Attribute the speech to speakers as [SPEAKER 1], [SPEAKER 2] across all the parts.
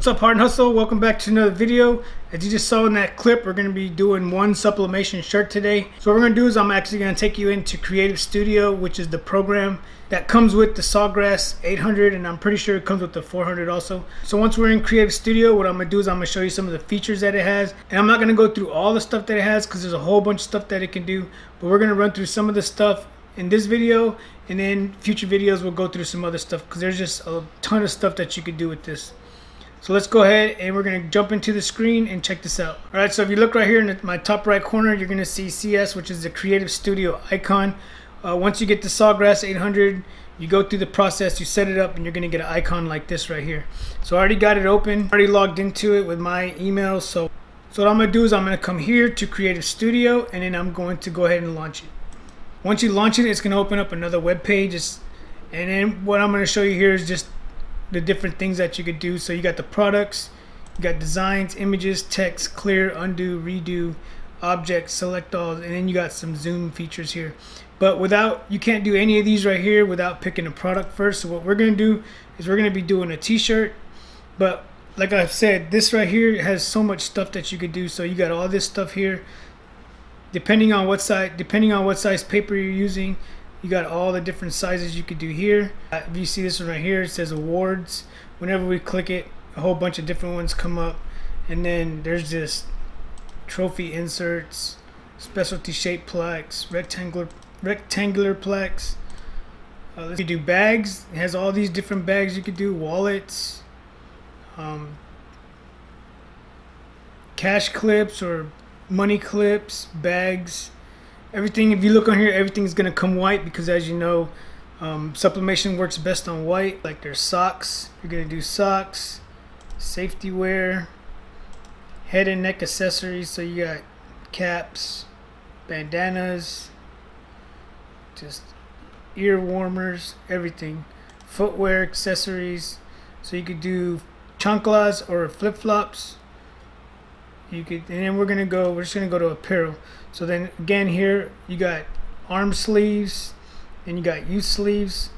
[SPEAKER 1] What's up Heart and Hustle? Welcome back to another video. As you just saw in that clip, we're going to be doing one sublimation shirt today. So what we're going to do is I'm actually going to take you into Creative Studio, which is the program that comes with the Sawgrass 800 and I'm pretty sure it comes with the 400 also. So once we're in Creative Studio, what I'm going to do is I'm going to show you some of the features that it has. And I'm not going to go through all the stuff that it has because there's a whole bunch of stuff that it can do. But we're going to run through some of the stuff in this video and then future videos we'll go through some other stuff because there's just a ton of stuff that you could do with this. So let's go ahead and we're going to jump into the screen and check this out. All right, so if you look right here in my top right corner, you're going to see CS, which is the Creative Studio icon. Uh, once you get the Sawgrass 800, you go through the process, you set it up, and you're going to get an icon like this right here. So I already got it open, already logged into it with my email. So, so what I'm to do is I'm going to come here to Creative Studio, and then I'm going to go ahead and launch it. Once you launch it, it's going to open up another web page. It's, and then what I'm going to show you here is just the different things that you could do. So you got the products, you got designs, images, text, clear, undo, redo, object, select all, and then you got some zoom features here. But without, you can't do any of these right here without picking a product first. So what we're gonna do is we're gonna be doing a t-shirt, but like I said, this right here has so much stuff that you could do. So you got all this stuff here. Depending on what size, depending on what size paper you're using, you got all the different sizes you could do here. Uh, if you see this one right here, it says awards. Whenever we click it, a whole bunch of different ones come up. And then there's just trophy inserts, specialty shape plaques, rectangular rectangular plaques. Uh, let's do bags. It has all these different bags you could do, wallets, um, cash clips or money clips, bags everything if you look on here everything's gonna come white because as you know um, sublimation works best on white like there's socks. You're gonna do socks safety wear head and neck accessories. So you got caps bandanas just ear warmers everything. Footwear accessories. So you could do chanclas or flip-flops you could and then we're gonna go we're just gonna go to apparel. So then again here you got arm sleeves and you got youth sleeves.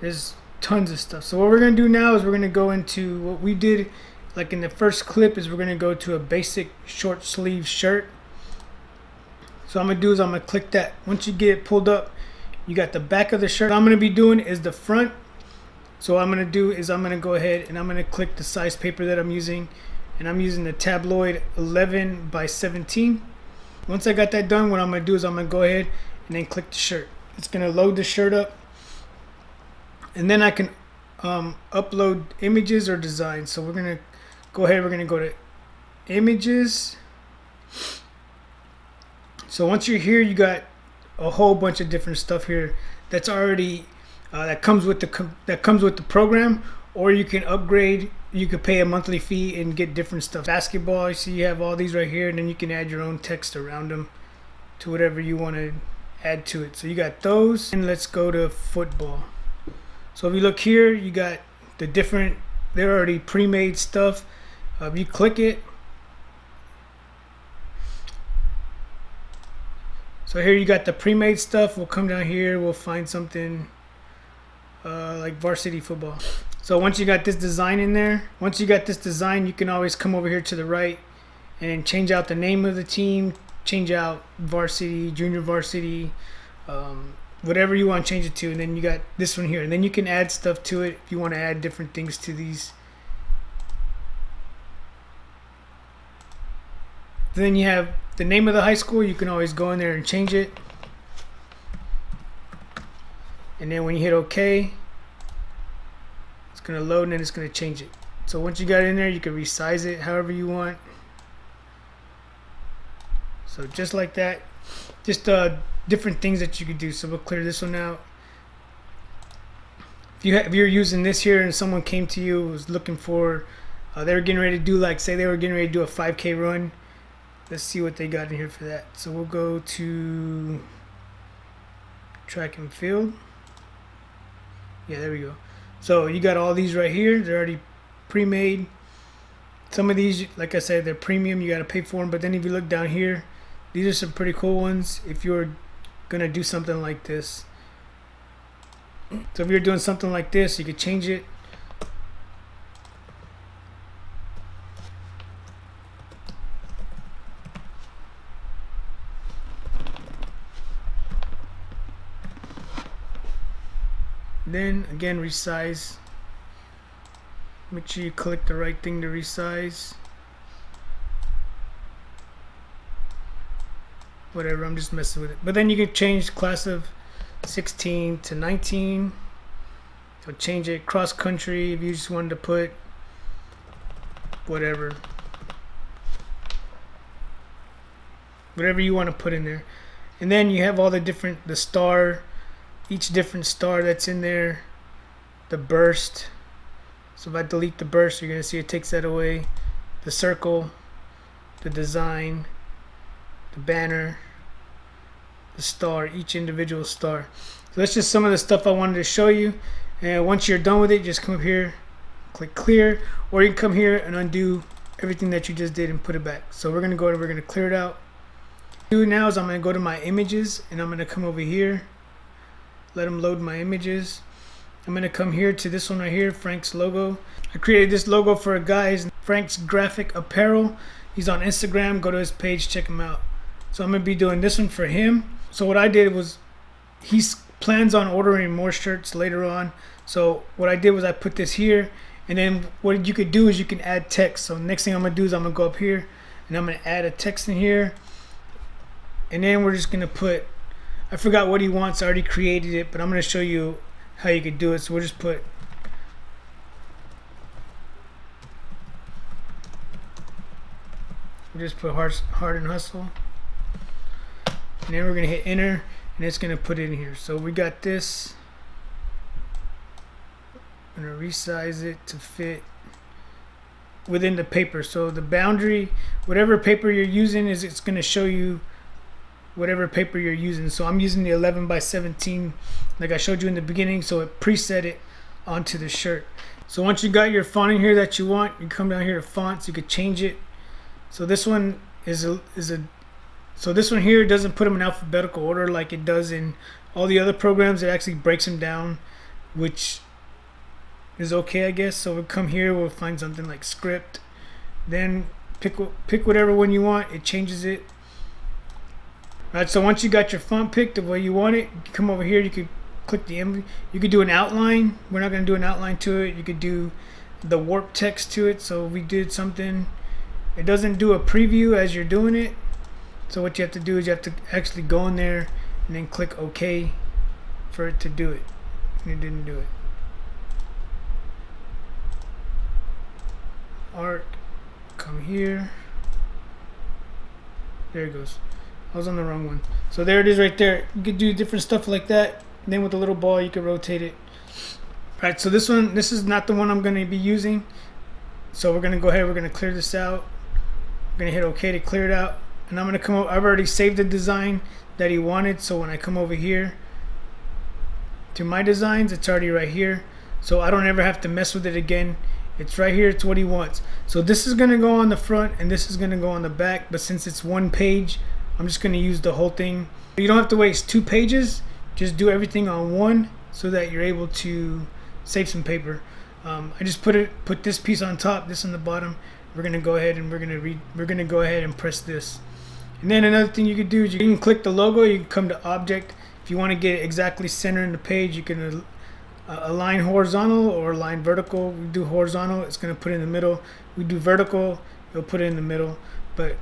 [SPEAKER 1] There's tons of stuff. So what we're gonna do now is we're gonna go into what we did like in the first clip is we're gonna go to a basic short sleeve shirt. So I'm gonna do is I'm gonna click that. Once you get it pulled up you got the back of the shirt. What I'm gonna be doing is the front. So what I'm gonna do is I'm gonna go ahead and I'm gonna click the size paper that I'm using and I'm using the tabloid 11 by 17 once I got that done what I'm gonna do is I'm gonna go ahead and then click the shirt. It's gonna load the shirt up. And then I can um, upload images or designs. So we're gonna go ahead we're gonna go to images. So once you're here you got a whole bunch of different stuff here that's already uh, that comes with the that comes with the program. Or you can upgrade you could pay a monthly fee and get different stuff. Basketball you see you have all these right here and then you can add your own text around them to whatever you want to add to it. So you got those and let's go to football. So if you look here you got the different they're already pre-made stuff. Uh, if you click it so here you got the pre-made stuff. We'll come down here we'll find something uh, like varsity football so once you got this design in there, once you got this design, you can always come over here to the right and change out the name of the team, change out varsity, junior varsity, um, whatever you want to change it to. And then you got this one here. And then you can add stuff to it if you want to add different things to these. Then you have the name of the high school. You can always go in there and change it. And then when you hit OK, going to load and then it's going to change it. So once you got in there, you can resize it however you want. So just like that, just uh, different things that you could do. So we'll clear this one out. If, you if you're using this here and someone came to you was looking for, uh, they were getting ready to do like, say they were getting ready to do a 5K run. Let's see what they got in here for that. So we'll go to track and field. Yeah, there we go. So you got all these right here. They're already pre-made. Some of these, like I said, they're premium. You got to pay for them. But then if you look down here, these are some pretty cool ones. If you're going to do something like this. So if you're doing something like this, you could change it. Then again resize. Make sure you click the right thing to resize. Whatever I'm just messing with it. But then you can change class of 16 to 19 so change it cross country if you just wanted to put whatever. Whatever you want to put in there. And then you have all the different the star each different star that's in there the burst. So if I delete the burst you're gonna see it takes that away. The circle the design the banner the star each individual star. So that's just some of the stuff I wanted to show you. And once you're done with it just come up here click clear or you can come here and undo everything that you just did and put it back. So we're gonna go and we're gonna clear it out. Do now is I'm gonna go to my images and I'm gonna come over here let them load my images. I'm gonna come here to this one right here Frank's logo. I created this logo for a guy. Frank's graphic apparel. He's on Instagram. Go to his page check him out. So I'm gonna be doing this one for him. So what I did was he plans on ordering more shirts later on. So what I did was I put this here and then what you could do is you can add text. So next thing I'm gonna do is I'm gonna go up here and I'm gonna add a text in here. And then we're just gonna put I forgot what he wants I already created it but I'm gonna show you how you could do it so we'll just put we'll just put hard, heart and hustle. And then we're gonna hit enter and it's gonna put it in here. So we got this. I'm gonna resize it to fit within the paper. So the boundary whatever paper you're using is it's going to show you whatever paper you're using. So I'm using the 11 by 17 like I showed you in the beginning so it preset it onto the shirt. So once you got your font in here that you want you come down here to fonts you could change it. So this one is a is a so this one here doesn't put them in alphabetical order like it does in all the other programs. It actually breaks them down which is okay I guess. So we'll come here we'll find something like script. Then pick pick whatever one you want it changes it Alright, so once you got your font picked the way you want it, you come over here, you could click the. You could do an outline. We're not going to do an outline to it. You could do the warp text to it. So we did something. It doesn't do a preview as you're doing it. So what you have to do is you have to actually go in there and then click OK for it to do it. And it didn't do it. Art, come here. There it goes. I was on the wrong one. So there it is right there. You could do different stuff like that. And then with the little ball, you could rotate it. All right, so this one, this is not the one I'm going to be using. So we're going to go ahead, we're going to clear this out. We're going to hit OK to clear it out. And I'm going to come over, I've already saved the design that he wanted. So when I come over here to my designs, it's already right here. So I don't ever have to mess with it again. It's right here, it's what he wants. So this is going to go on the front and this is going to go on the back. But since it's one page, I'm just going to use the whole thing. You don't have to waste two pages. Just do everything on one so that you're able to save some paper. Um, I just put it, put this piece on top, this on the bottom. We're gonna go ahead and we're gonna read. We're gonna go ahead and press this. And then another thing you can do is you can click the logo. You can come to Object. If you want to get it exactly center in the page, you can uh, align horizontal or align vertical. We do horizontal. It's gonna put it in the middle. We do vertical. It'll put it in the middle. But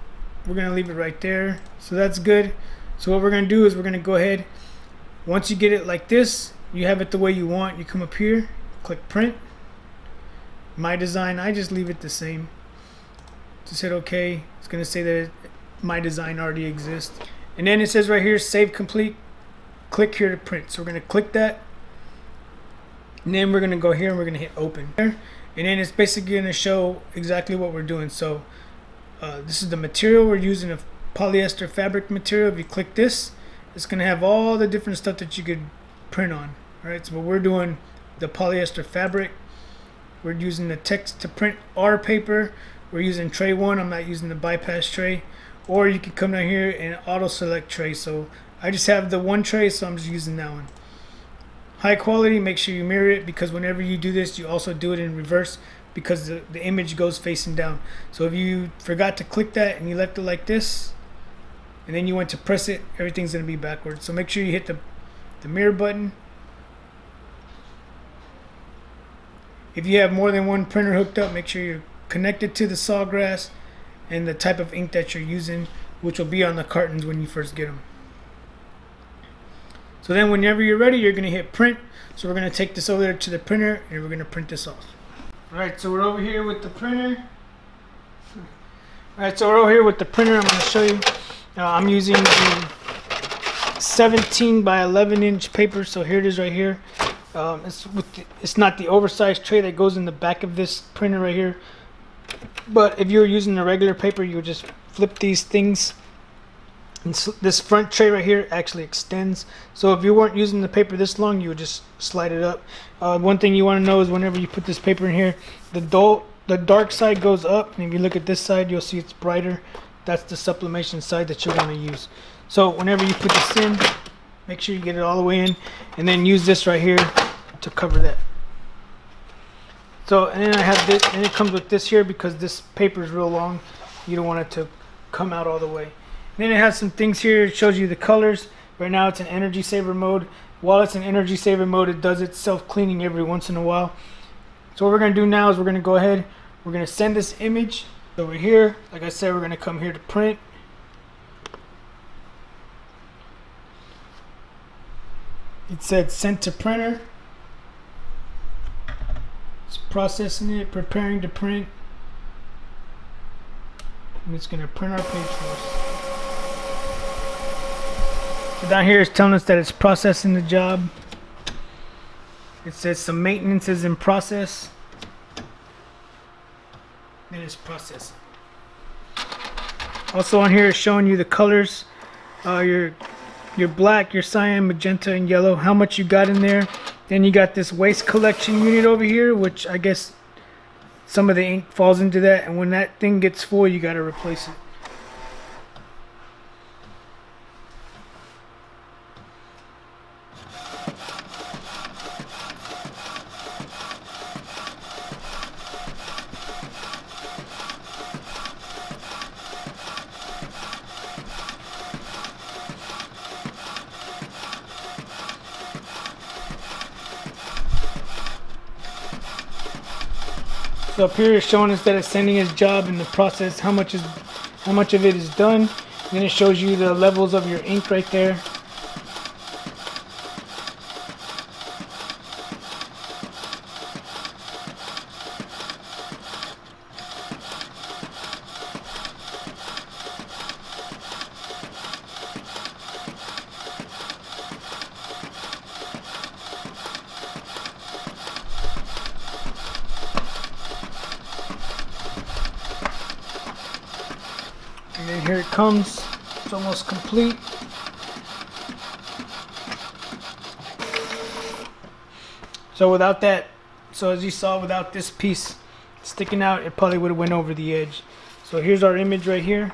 [SPEAKER 1] we're gonna leave it right there. So that's good. So what we're gonna do is we're gonna go ahead once you get it like this you have it the way you want. You come up here click print. My design I just leave it the same. Just hit OK it's gonna say that my design already exists. And then it says right here save complete. Click here to print. So we're gonna click that. And then we're gonna go here and we're gonna hit open. And then it's basically gonna show exactly what we're doing. So uh, this is the material we're using a polyester fabric material. If you click this it's gonna have all the different stuff that you could print on. Right so we're doing the polyester fabric we're using the text to print our paper. We're using tray one I'm not using the bypass tray. Or you can come down here and auto select tray. So I just have the one tray so I'm just using that one. High quality make sure you mirror it because whenever you do this you also do it in reverse because the, the image goes facing down. So if you forgot to click that and you left it like this, and then you went to press it, everything's going to be backwards. So make sure you hit the, the mirror button. If you have more than one printer hooked up, make sure you're connected to the Sawgrass and the type of ink that you're using, which will be on the cartons when you first get them. So then whenever you're ready, you're going to hit print. So we're going to take this over there to the printer and we're going to print this off. Alright, so we're over here with the printer. Alright, so we're over here with the printer. I'm going to show you. Uh, I'm using the 17 by 11 inch paper. So here it is right here. Um, it's, the, it's not the oversized tray that goes in the back of this printer right here. But if you're using the regular paper, you would just flip these things. And this front tray right here actually extends. So if you weren't using the paper this long, you would just slide it up. Uh, one thing you want to know is whenever you put this paper in here, the dull, the dark side goes up. And if you look at this side, you'll see it's brighter. That's the sublimation side that you want to use. So whenever you put this in, make sure you get it all the way in. And then use this right here to cover that. So, and then I have this, and it comes with this here because this paper is real long. You don't want it to come out all the way. And then it has some things here. It shows you the colors. Right now it's an energy saver mode. While it's in energy saver mode, it does its self-cleaning every once in a while. So what we're going to do now is we're going to go ahead. We're to send this image over here. Like I said, we're going to come here to print. It said sent to printer. It's processing it, preparing to print. And it's going to print our page us. Down here it's telling us that it's processing the job. It says some maintenance is in process. And it's processing. Also on here is showing you the colors. Uh, your your black, your cyan, magenta, and yellow. How much you got in there. Then you got this waste collection unit over here, which I guess some of the ink falls into that. And when that thing gets full, you got to replace it. So up here is showing that it's sending its job in the process, how much is how much of it is done. And then it shows you the levels of your ink right there. And then here it comes. It's almost complete. So without that, so as you saw, without this piece sticking out, it probably would have went over the edge. So here's our image right here.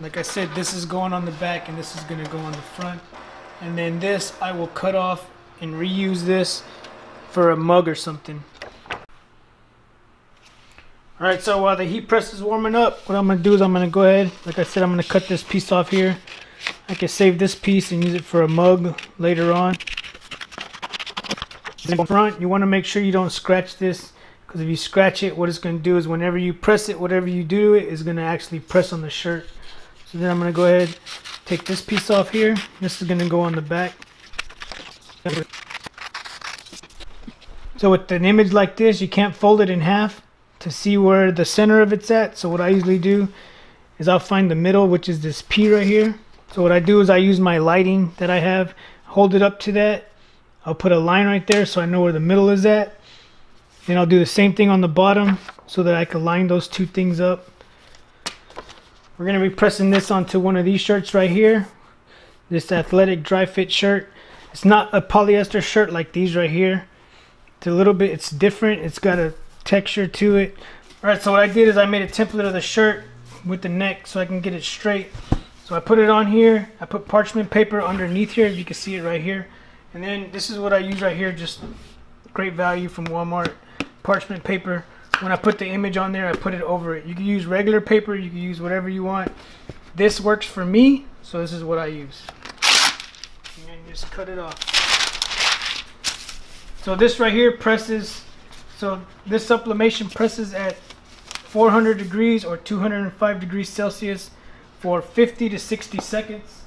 [SPEAKER 1] Like I said, this is going on the back and this is going to go on the front. And then this, I will cut off and reuse this for a mug or something. Alright, so while the heat press is warming up, what I'm to do is I'm to go ahead, like I said, I'm to cut this piece off here. I can save this piece and use it for a mug later on. In front, you want to make sure you don't scratch this because if you scratch it, what it's to do is whenever you press it, whatever you do it is to actually press on the shirt. So then I'm to go ahead, take this piece off here. This is to go on the back. So with an image like this, you can't fold it in half to see where the center of it's at. So what I usually do is I'll find the middle, which is this P right here. So what I do is I use my lighting that I have, hold it up to that. I'll put a line right there so I know where the middle is at. Then I'll do the same thing on the bottom so that I can line those two things up. We're going to be pressing this onto one of these shirts right here. This athletic dry fit shirt. It's not a polyester shirt like these right here. It's a little bit, it's different. It's got a texture to it. All right, so what I did is I made a template of the shirt with the neck so I can get it straight. So I put it on here. I put parchment paper underneath here. if You can see it right here. And then this is what I use right here. Just great value from Walmart. Parchment paper. When I put the image on there, I put it over it. You can use regular paper. You can use whatever you want. This works for me, so this is what I use. And just cut it off. So this right here presses, so this sublimation presses at 400 degrees or 205 degrees Celsius for 50 to 60 seconds.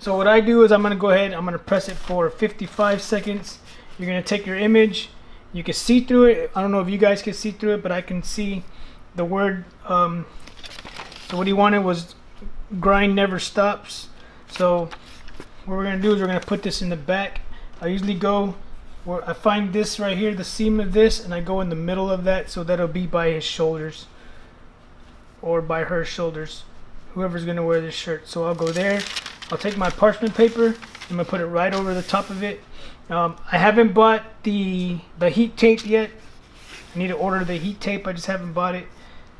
[SPEAKER 1] So what I do is I'm going to go ahead, I'm going to press it for 55 seconds. You're going to take your image, you can see through it. I don't know if you guys can see through it, but I can see the word. Um, so what he wanted was grind never stops. So what we're going to do is we're going to put this in the back. I usually go where I find this right here, the seam of this, and I go in the middle of that so that'll be by his shoulders. Or by her shoulders. Whoever's gonna wear this shirt. So I'll go there. I'll take my parchment paper I'm gonna put it right over the top of it. Um, I haven't bought the the heat tape yet. I need to order the heat tape I just haven't bought it.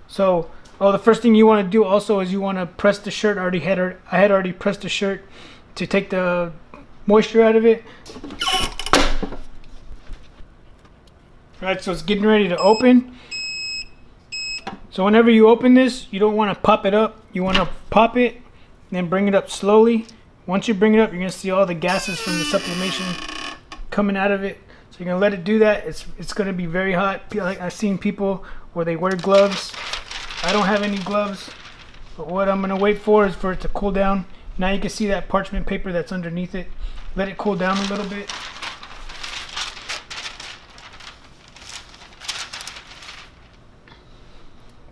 [SPEAKER 1] So oh the first thing you want to do also is you want to press the shirt I already had I had already pressed the shirt to take the moisture out of it Right, so it's getting ready to open. So whenever you open this, you don't want to pop it up. You want to pop it, then bring it up slowly. Once you bring it up, you're going to see all the gases from the sublimation coming out of it. So you're going to let it do that. It's, it's going to be very hot. Like I've seen people where they wear gloves. I don't have any gloves. But what I'm going to wait for is for it to cool down. Now you can see that parchment paper that's underneath it. Let it cool down a little bit.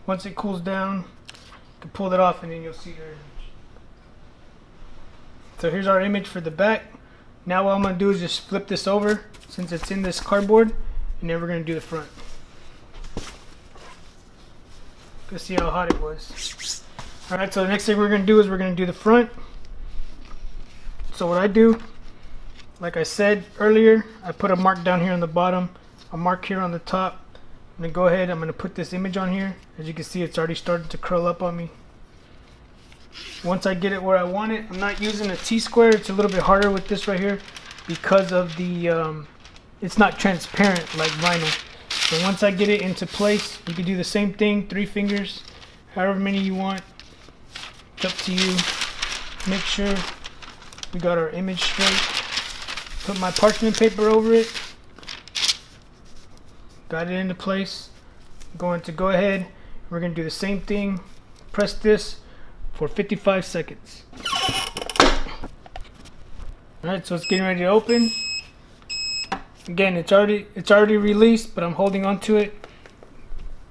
[SPEAKER 1] Once it cools down, you can pull that off and then you'll see your image. So here's our image for the back. Now what I'm going to do is just flip this over since it's in this cardboard and then we're going to do the front. Let's see how hot it was. Alright, so the next thing we're going to do is we're going to do the front. So what I do, like I said earlier, I put a mark down here on the bottom, a mark here on the top, I'm gonna go ahead I'm gonna put this image on here. As you can see it's already starting to curl up on me. Once I get it where I want it I'm not using a T-square. It's a little bit harder with this right here because of the um, it's not transparent like vinyl. So once I get it into place you can do the same thing three fingers however many you want. It's up to you. Make sure we got our image straight. Put my parchment paper over it got it into place I'm going to go ahead we're going to do the same thing press this for 55 seconds. Alright so it's getting ready to open. Again it's already it's already released but I'm holding on to it.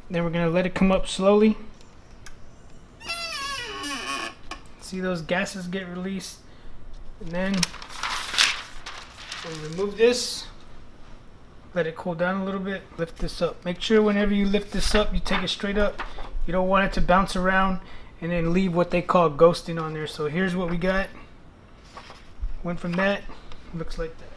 [SPEAKER 1] Then we're gonna let it come up slowly. See those gases get released? And then we'll remove this let it cool down a little bit lift this up make sure whenever you lift this up you take it straight up you don't want it to bounce around and then leave what they call ghosting on there so here's what we got went from that looks like that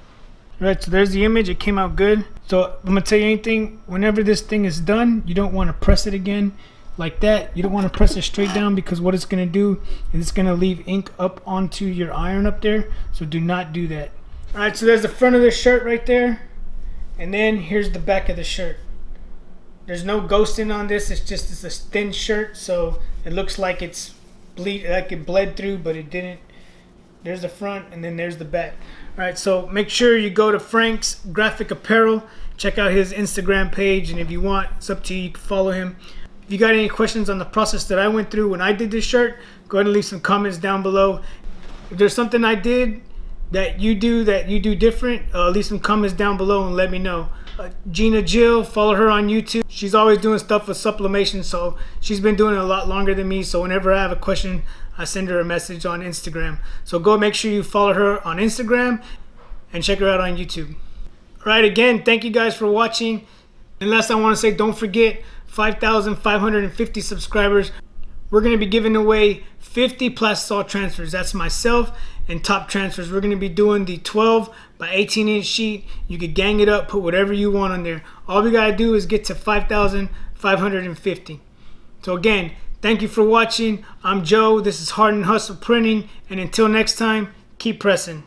[SPEAKER 1] Right, so there's the image. It came out good. So I'm gonna tell you anything. Whenever this thing is done, you don't want to press it again like that. You don't want to press it straight down because what it's gonna do is it's gonna leave ink up onto your iron up there. So do not do that. All right, so there's the front of this shirt right there. And then here's the back of the shirt. There's no ghosting on this. It's just it's a thin shirt, so it looks like it's bleed like it bled through, but it didn't. There's the front, and then there's the back. All right, so make sure you go to Frank's Graphic Apparel. Check out his Instagram page, and if you want, it's up to you. Can follow him. If you got any questions on the process that I went through when I did this shirt, go ahead and leave some comments down below. If there's something I did that you do that you do different, uh, leave some comments down below and let me know. Uh, Gina Jill, follow her on YouTube. She's always doing stuff with sublimation, so she's been doing it a lot longer than me. So whenever I have a question, I send her a message on Instagram. So go make sure you follow her on Instagram and check her out on YouTube. All right, again, thank you guys for watching. And last I want to say, don't forget 5,550 subscribers. We're going to be giving away 50 Plastisol transfers. That's myself and Topp transfers. We're going to be doing the 12 by 18 inch sheet. You could gang it up, put whatever you want on there. All we got to do is get to 5,550. So again, thank you for watching. I'm Joe. This is Heart and Hustle Printing. And until next time, keep pressing.